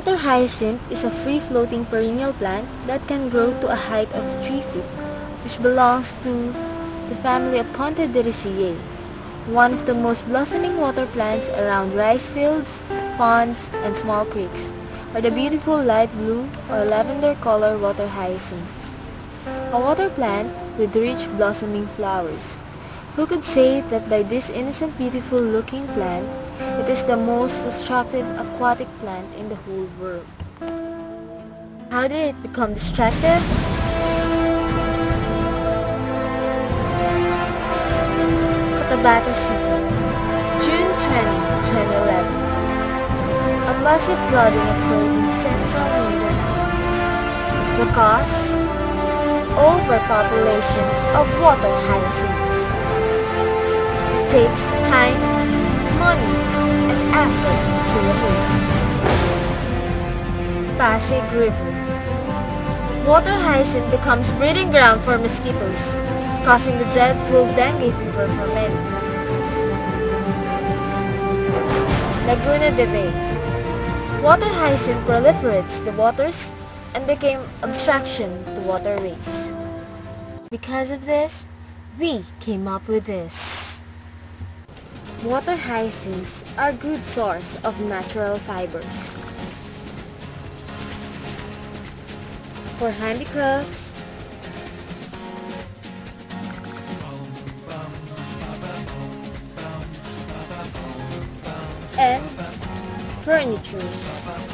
Water hyacinth is a free-floating perennial plant that can grow to a height of 3 feet, which belongs to the family of Pontederiaceae, one of the most blossoming water plants around rice fields, ponds, and small creeks, are the beautiful light blue or lavender color water hyacinth, a water plant with rich blossoming flowers. Who could say that by this innocent beautiful looking plant, it is the most destructive aquatic plant in the whole world. How did it become destructive? Cotabato City, June 20, 2011. A massive flooding occurred in central Mindanao. The cause? Overpopulation of water hyacinths. It takes time, money, effort to remove. Pasig River. Water hyacinth becomes breeding ground for mosquitoes, causing the dreadful dengue fever for many. Laguna de Bay. Water hyacinth proliferates the waters and became obstruction to waterways. Because of this, we came up with this. Water hyacinths are good source of natural fibers. For handicrafts, and furnitures.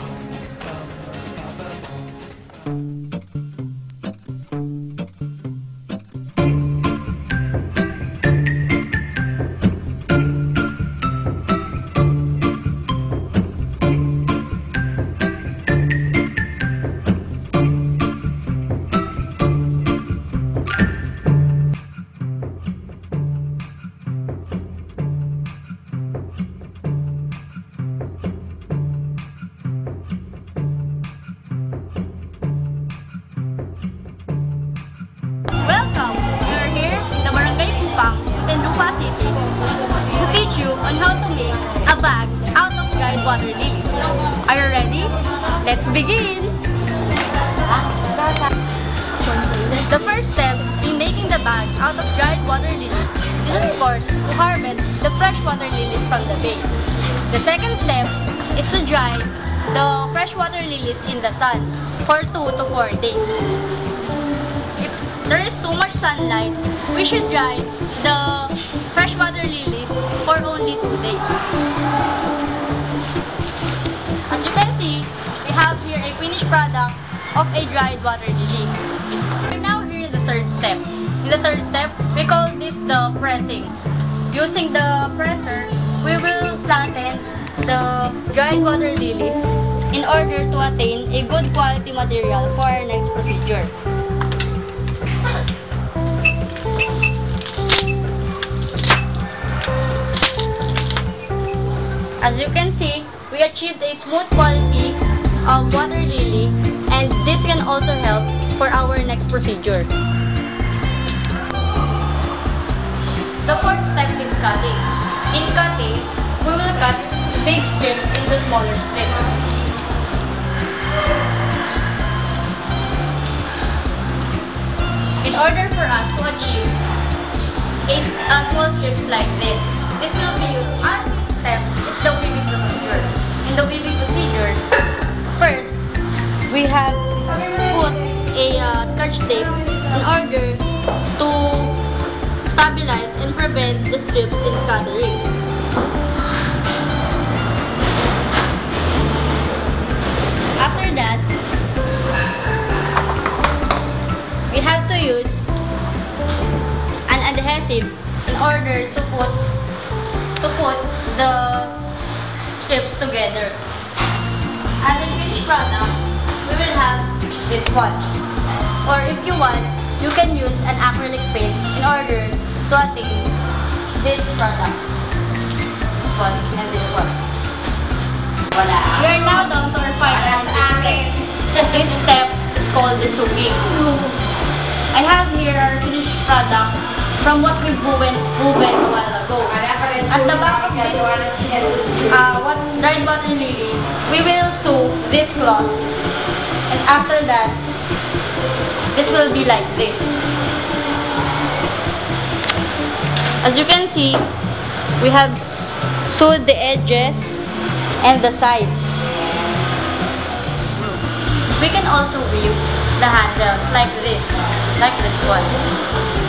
Water. Are you ready? Let's begin! The first step in making the bag out of dried water lilies is of course to harvest the fresh water lilies from the bay. The second step is to dry the freshwater lilies in the sun for 2 to 4 days if there is too much sunlight, we should dry the freshwater lilies for only two days. See, we have here a finished product of a dried water lily. We're now here in the third step. In the third step, we call this the pressing. Using the presser, we will flatten the dried water lilies in order to attain a good quality material for our next procedure. Achieved a smooth quality of water lily and this can also help for our next procedure. The fourth step is cutting. In cutting, we will cut big strips into smaller strips. In order for us to achieve a, a small strips like this, this will be as step is the weaving procedure. In the weaving procedure, first, we have put a uh, scotch tape in order to stabilize and prevent the strips in scattering. After that, we have to use an adhesive in order to put to put the product, we will have this one. Or if you want, you can use an acrylic paint in order to attain this product. This one and this one. Wala. We are now down to our final step. This step is called the soaking. I have here our finished product from what we've woven, woven a while ago. At the back of uh, what dried water lily, we will soak this cloth. And after that, this will be like this. As you can see, we have sewed the edges and the sides. We can also weave the handle like this, like this one.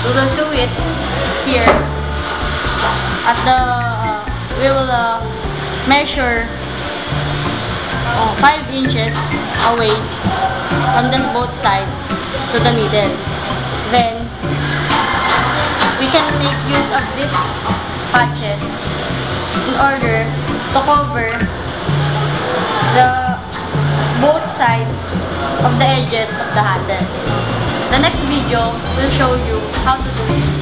We will do it here at the, uh, we will uh, measure uh, 5 inches away from the both sides to the needle. Then, we can make use of this patches in order to cover the both sides of the edges of the handle. The next video will show you how to do it.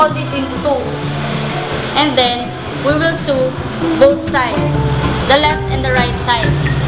Fold it into two. And then, we will sew both sides, the left and the right side.